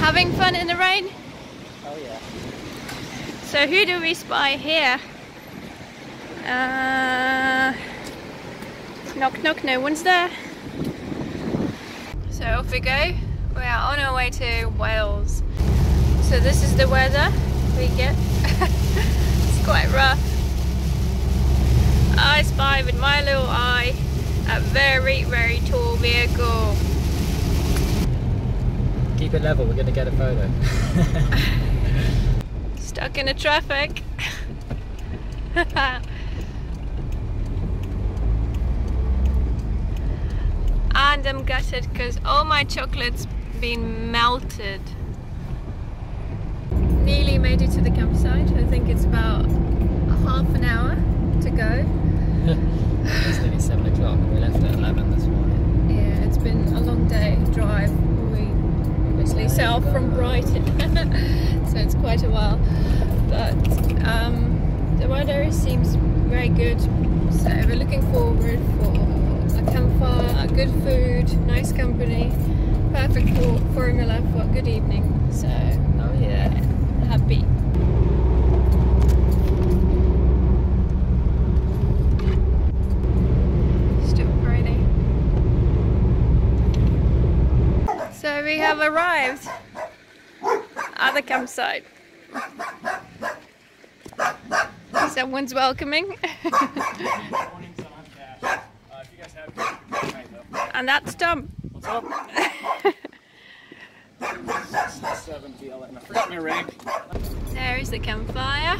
Having fun in the rain? Oh yeah. So who do we spy here? Uh, knock knock, no one's there. So off we go. We are on our way to Wales. So this is the weather we get. quite rough. I spy with my little eye a very, very tall vehicle. Keep it level, we're gonna get a photo. Stuck in the traffic. and I'm gutted because all my chocolates been melted. Nearly made it to the campsite. I think it's about half an hour to go. it's nearly 7 o'clock, we left at 11 this morning. Yeah, it's been a long day drive. We obviously set off from Brighton, so it's quite a while. But um, the weather seems very good, so we're looking forward for a campfire, a good food, nice company, perfect for formula for a good evening. So, happy. Still pretty. So we have arrived at the campsite. Someone's welcoming. and that's Tom. What's up? 70, I forgot my rig. There is the campfire.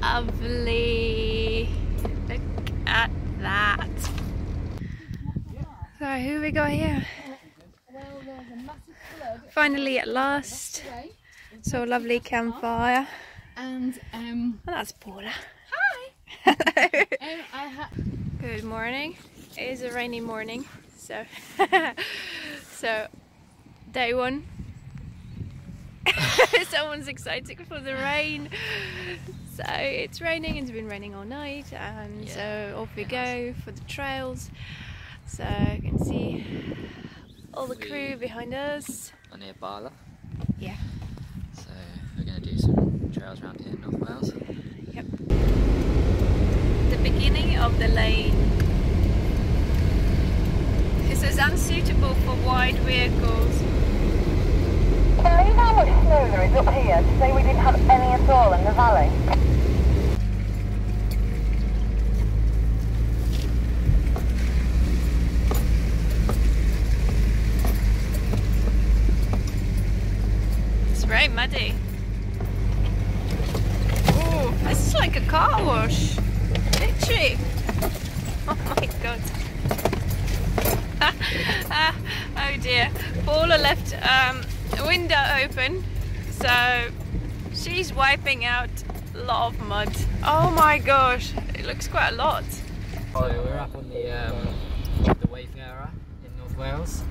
Lovely. Look at that. So who we got here? Finally at last. So lovely campfire. And um, Oh, that's Paula. hi. Hello. Um, Good morning. It is a rainy morning, so so day one. Someone's excited for the rain. So it's raining. It's been raining all night, and so off we go for the trails. So you can see all the crew behind us. I'm near Bala, Yeah. so we're gonna do some trails around here in North Wales. Yep. The beginning of the lane. This is unsuitable for wide vehicles. To say we didn't have any at all in the valley. It's very muddy. Oh, this is like a car wash. Literally. Oh my god. Oh dear. Paula left um, window open, so she's wiping out a lot of mud. Oh my gosh, it looks quite a lot. So we're up on the um, the Wayfarer in North Wales,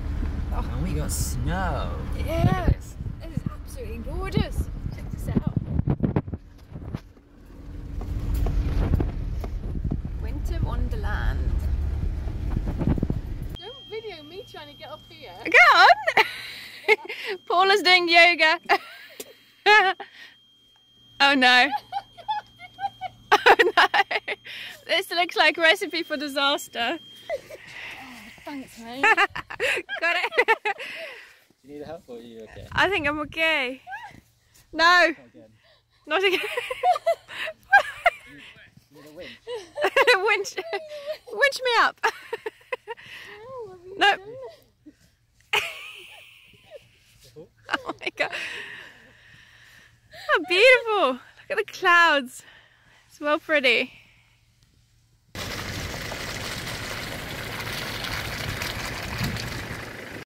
oh. and we got snow. Look Yeah, this. this is absolutely gorgeous. Check this out. Winter Wonderland. don't video me trying to get up here. Go on! Paula's doing yoga. oh no. Oh no. This looks like a recipe for disaster. Thanks, mate. Got it? Do you need help or are you okay? I think I'm okay. No, Again. not again. You need a winch? winch, winch me up. Oh, no. oh my god. How beautiful. Look at the clouds. It's well pretty.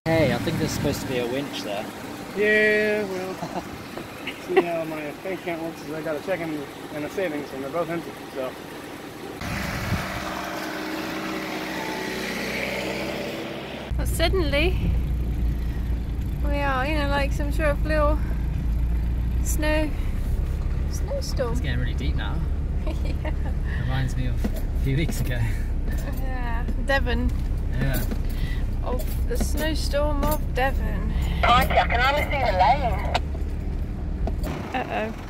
Hey, I think there's supposed to be a winch there. Yeah, well, see how my bank account works is I got a checking and a savings, and they're both empty. So Well, suddenly we are, you know, like some sort of little Snow. Snowstorm. It's getting really deep now. yeah. Reminds me of a few weeks ago. yeah, Devon. Yeah. Of the snowstorm of Devon. Crikey, I can only see the lane. Uh oh.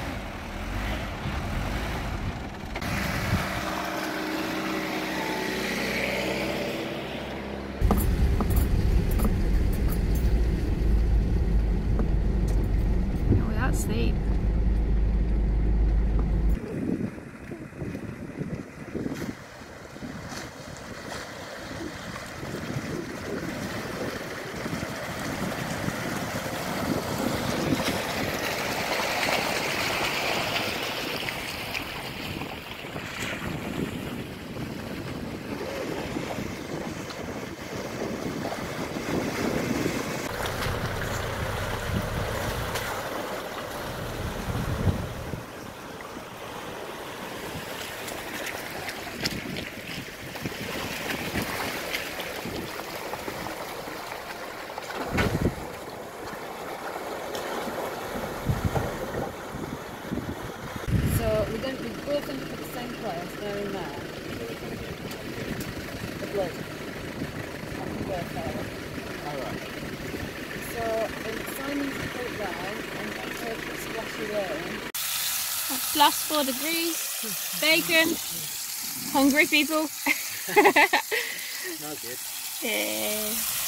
plus four degrees, bacon, hungry people. Not good. Yeah.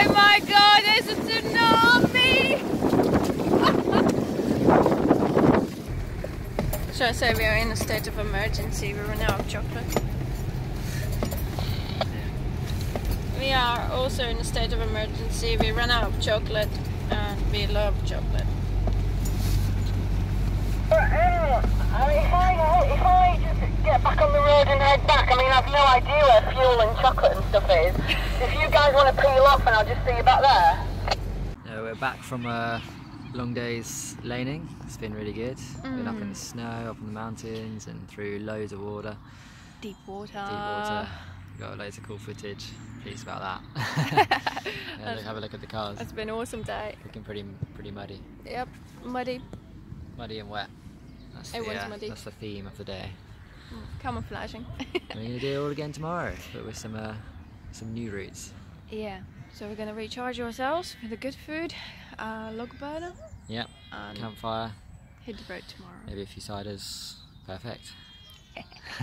Oh my god, there's a tsunami! I say we are in a state of emergency, we run out of chocolate. We are also in a state of emergency, we run out of chocolate and we love chocolate have no idea where fuel and chocolate and stuff is. if you guys want to peel off and I'll just see you back there. Yeah, we're back from a long day's laning. It's been really good. Mm. Been up in the mm. snow, up in the mountains and through loads of water. Deep water. Deep water. Got loads of cool footage. Pleased about that. yeah, look, have a look at the cars. It's been an awesome day. Looking pretty, pretty muddy. Yep, muddy. Muddy and wet. That's uh, that's the theme of the day camouflaging. We're gonna do it all again tomorrow, but with some uh, some new routes. yeah, so we're gonna recharge ourselves with a good food, uh, log burner, Yeah, and campfire, hit the road tomorrow. maybe a few ciders. Perfect.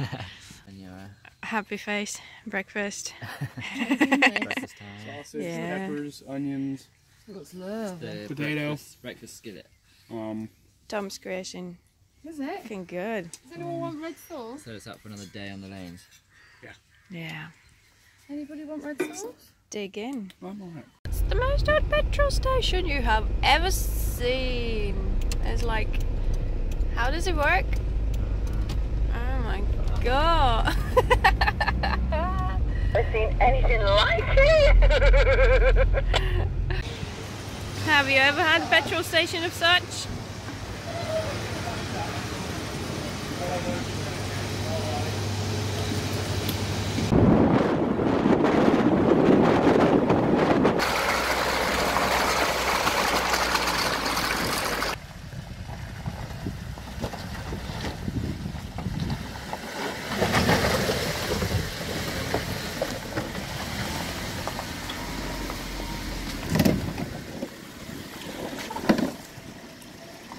and your uh, Happy face, breakfast. breakfast time. Sausage, Yeah. peppers, onions, Looks lovely. The Potato. breakfast, breakfast skillet. um, Tom's creation, Is it? looking good. Does anyone want red sauce? So it's up for another day on the lanes. Yeah, Yeah. Anybody want red sauce? dig in. I'm alright. It's the most old petrol station you have ever seen. It's like, how does it work? Oh my god. I've seen anything like it. have you ever had a petrol station of such?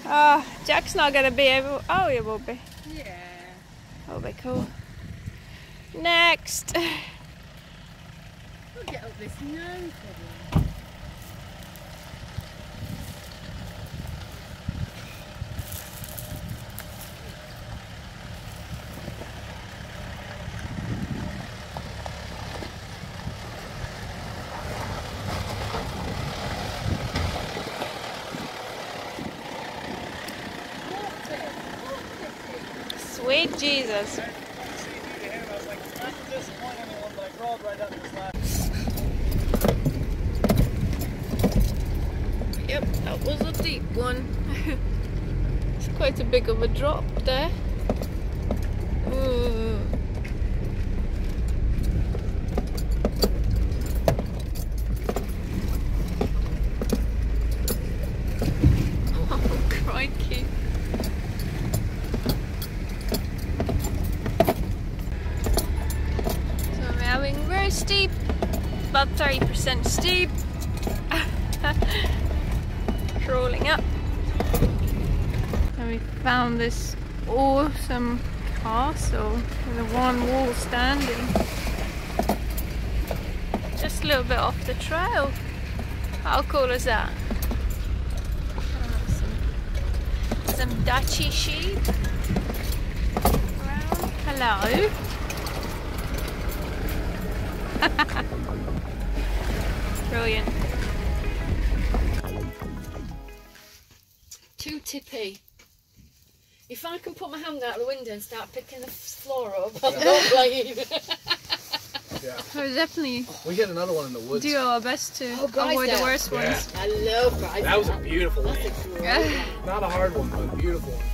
Oh, Jack's not gonna be able. Oh, he will be. Yeah. That'll be cool. Next. We'll get up this, no problem. Jesus. Yep, that was a deep one. it's quite a big of a drop there. Ooh. Oh, crikey. So I'm having very steep, about 30% Crawling up. And we found this awesome castle with a one wall standing. Just a little bit off the trail. How cool is that? Some, some Dutchy sheep. Hello. Brilliant. Too tippy. If I can put my hand out the window and start picking the floor up, I'm not playing. We'll definitely We get another one in the woods. do our best to Oh, avoid the worst Yeah. ones. I love Bryce. That was a beautiful That's one. a Yeah. one. Not a hard one, but a beautiful one.